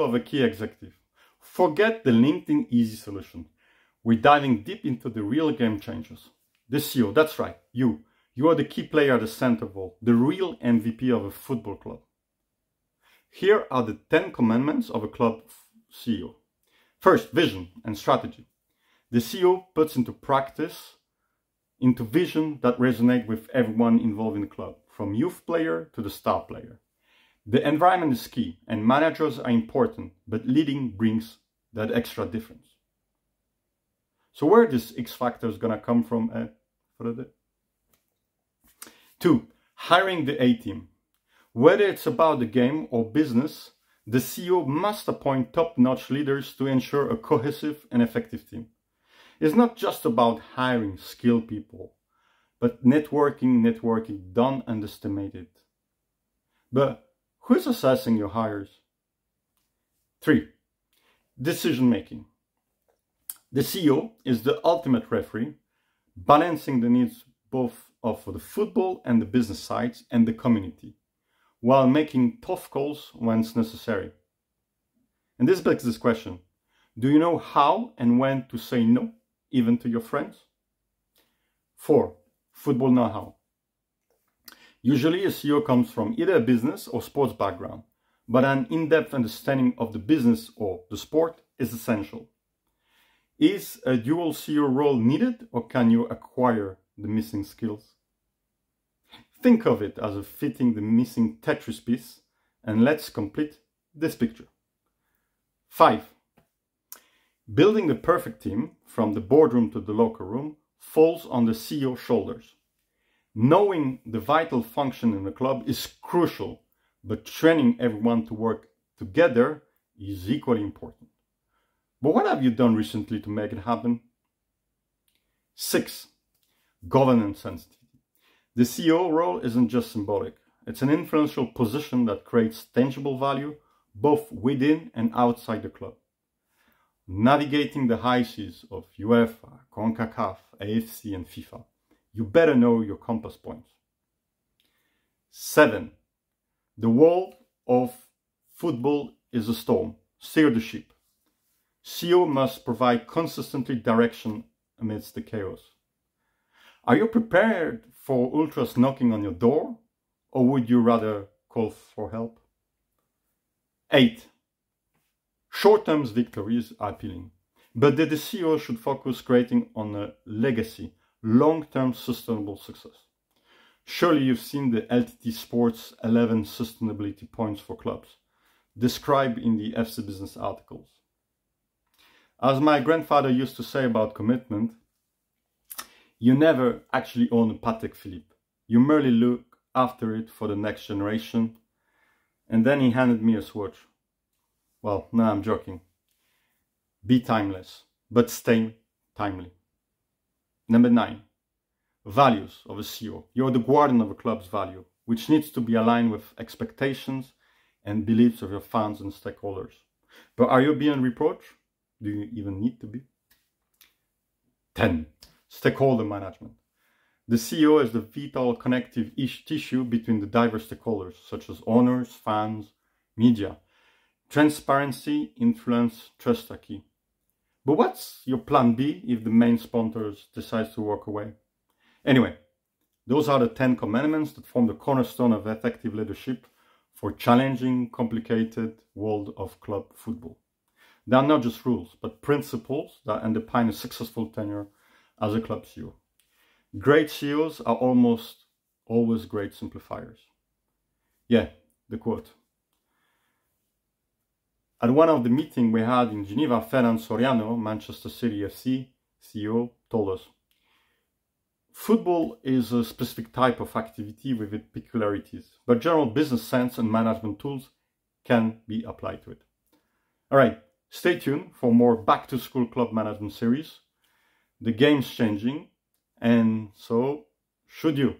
of a key executive. Forget the LinkedIn easy solution. We're diving deep into the real game changers. The CEO, that's right, you. You are the key player at the center of all, the real MVP of a football club. Here are the 10 commandments of a club CEO. First, vision and strategy. The CEO puts into practice, into vision that resonate with everyone involved in the club, from youth player to the star player. The environment is key and managers are important, but leading brings that extra difference. So where this X factor is gonna come from, uh, Two, hiring the A team. Whether it's about the game or business, the CEO must appoint top-notch leaders to ensure a cohesive and effective team. It's not just about hiring skilled people, but networking, networking, don't underestimate it. But who's assessing your hires? Three, decision making. The CEO is the ultimate referee, balancing the needs both of the football and the business sides and the community, while making tough calls when necessary. And this begs this question. Do you know how and when to say no, even to your friends? 4. Football know-how. Usually a CEO comes from either a business or sports background, but an in-depth understanding of the business or the sport is essential. Is a dual CEO role needed or can you acquire the missing skills? Think of it as a fitting the missing Tetris piece and let's complete this picture. 5. Building the perfect team from the boardroom to the locker room falls on the CEO shoulders. Knowing the vital function in the club is crucial, but training everyone to work together is equally important. But what have you done recently to make it happen? Six, governance sensitivity. The CEO role isn't just symbolic. It's an influential position that creates tangible value both within and outside the club. Navigating the high seas of UEFA, CONCACAF, AFC and FIFA, you better know your compass points. 7. The world of football is a storm. Steer the ship. CEO must provide consistently direction amidst the chaos. Are you prepared for ultras knocking on your door or would you rather call for help? 8. Short-term victories are appealing, but the CEO should focus creating on a legacy, long-term sustainable success. Surely you've seen the LTT Sports 11 sustainability points for clubs, described in the FC Business articles. As my grandfather used to say about commitment, you never actually own a Patek Philippe. You merely look after it for the next generation. And then he handed me a swatch. Well, no, I'm joking. Be timeless, but stay timely. Number nine, values of a CEO. You're the guardian of a club's value, which needs to be aligned with expectations and beliefs of your fans and stakeholders. But are you beyond reproach? Do you even need to be? 10. Stakeholder management. The CEO is the vital connective tissue between the diverse stakeholders, such as owners, fans, media. Transparency, influence, trust are key. But what's your plan B if the main sponsors decides to walk away? Anyway, those are the 10 commandments that form the cornerstone of effective leadership for challenging, complicated world of club football. They are not just rules, but principles that underpin a successful tenure as a club CEO. Great CEOs are almost always great simplifiers. Yeah, the quote. At one of the meetings we had in Geneva, Ferran Soriano, Manchester City FC CEO, told us, Football is a specific type of activity with its peculiarities, but general business sense and management tools can be applied to it. All right, Stay tuned for more back to school club management series. The game's changing and so should you.